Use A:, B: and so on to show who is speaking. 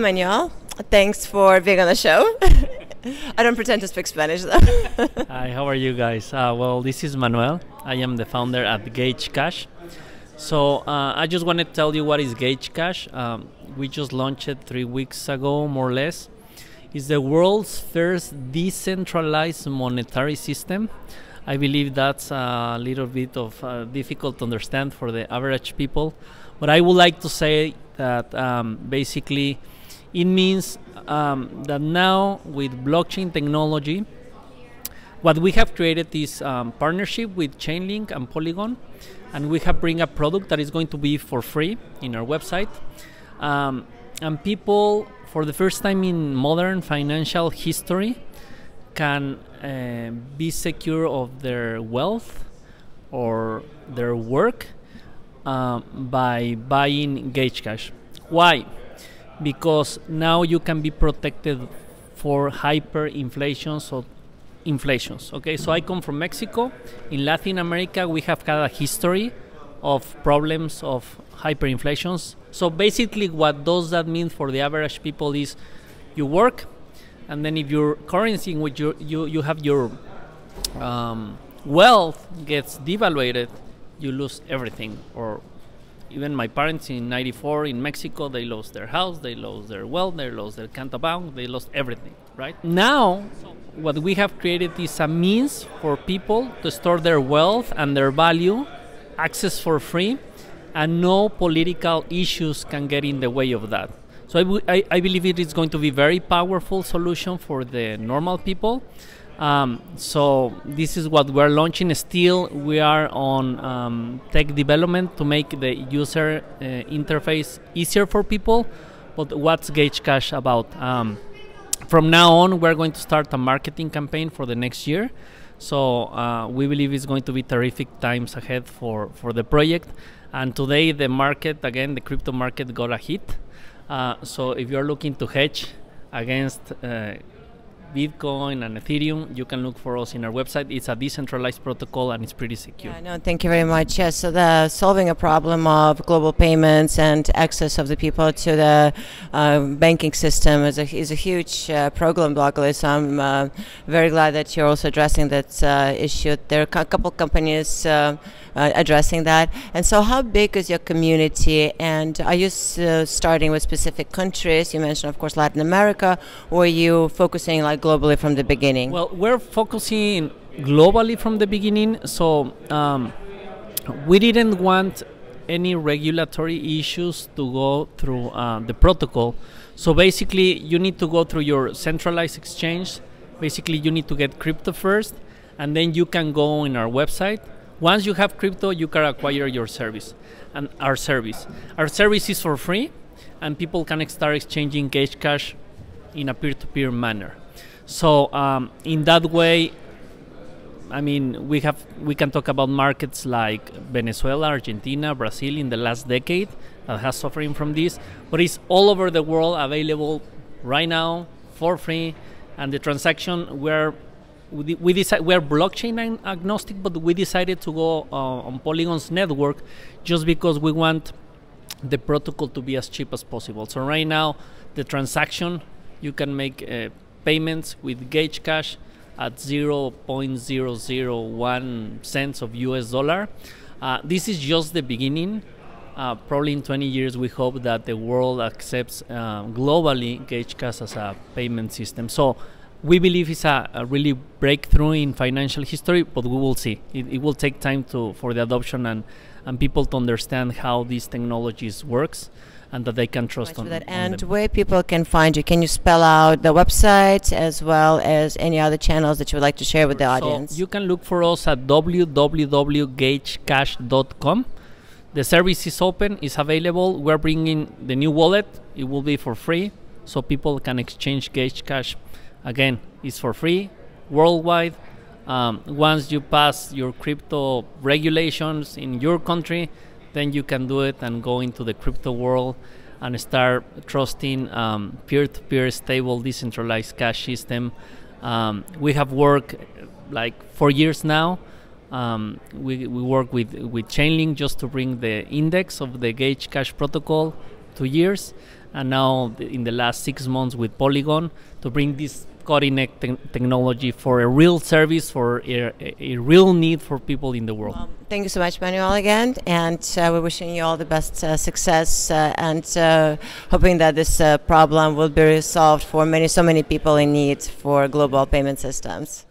A: Manuel. Thanks for being on the show. I don't pretend to speak Spanish though.
B: Hi, how are you guys? Uh, well, this is Manuel. I am the founder at Gaugecash. So uh, I just want to tell you what is Gaugecash. Um, we just launched it three weeks ago, more or less. It's the world's first decentralized monetary system. I believe that's a little bit of uh, difficult to understand for the average people, but I would like to say that um, basically it means um, that now with blockchain technology, what we have created is um, partnership with Chainlink and Polygon, and we have bring a product that is going to be for free in our website. Um, and people, for the first time in modern financial history, can uh, be secure of their wealth or their work uh, by buying Gaugecash. Why? Because now you can be protected for hyperinflation so inflations okay? So i come from mexico. In latin america we have had a history of problems of hyperinflations. So basically what does that mean for the average people is you work and then if your currency in which you you, you have your um, wealth gets devaluated you lose everything or even my parents in 94 in Mexico, they lost their house, they lost their wealth, they lost their cuenta bank, they lost everything, right? Now, what we have created is a means for people to store their wealth and their value, access for free, and no political issues can get in the way of that. So I, I, I believe it is going to be very powerful solution for the normal people um, so this is what we're launching. Still, we are on um, tech development to make the user uh, interface easier for people. But what's Gaugecash about? Um, from now on, we're going to start a marketing campaign for the next year. So uh, we believe it's going to be terrific times ahead for, for the project. And today, the market, again, the crypto market got a hit. Uh, so if you're looking to hedge against uh, Bitcoin and Ethereum, you can look for us in our website. It's a decentralized protocol and it's pretty secure.
A: Yeah, no, thank you very much. Yes, so the solving a problem of global payments and access of the people to the uh, banking system is a, is a huge uh, problem, luckily. So I'm uh, very glad that you're also addressing that uh, issue. There are a couple companies uh, uh, addressing that. And so, how big is your community? And are you starting with specific countries? You mentioned, of course, Latin America, or are you focusing like globally from the beginning?
B: Well, we're focusing globally from the beginning. So um, we didn't want any regulatory issues to go through uh, the protocol. So basically, you need to go through your centralized exchange. Basically, you need to get crypto first, and then you can go in our website. Once you have crypto, you can acquire your service and our service. Our service is for free, and people can start exchanging Gaugecash in a peer-to-peer manner. So um, in that way, I mean, we have we can talk about markets like Venezuela, Argentina, Brazil in the last decade that has suffering from this, but it's all over the world available right now for free, and the transaction we're we, we we're blockchain agnostic, but we decided to go uh, on Polygon's network just because we want the protocol to be as cheap as possible. So right now, the transaction you can make uh, payments with Gaugecash at 0.001 cents of US dollar. Uh, this is just the beginning. Uh, probably in 20 years, we hope that the world accepts uh, globally Gaugecash as a payment system. So we believe it's a, a, really breakthrough in financial history, but we will see. It, it will take time to for the adoption and, and people to understand how these technologies works and that they can trust on,
A: that.
B: on
A: and
B: them.
A: where people can find you, can you spell out the website as well as any other channels that you would like to share with the
B: so
A: audience?
B: You can look for us at www.gaugecash.com. The service is open, is available. We're bringing the new wallet. It will be for free, so people can exchange Gaugecash. Again, it's for free worldwide. Um, once you pass your crypto regulations in your country, then you can do it and go into the crypto world and start trusting um, peer-to-peer stable decentralized cash system. Um, we have worked like four years now. Um, we, we work with with Chainlink just to bring the index of the Gaugecash protocol two years, and now in the last six months with Polygon to bring this cutting edge te- technology for a real service, for a, a, real need for people in the world. Um,
A: thank you so much, Manuel, again, and uh, we're wishing you all the best uh, success uh, and uh, hoping that this uh, problem will be resolved for many, so many people in need for global payment systems.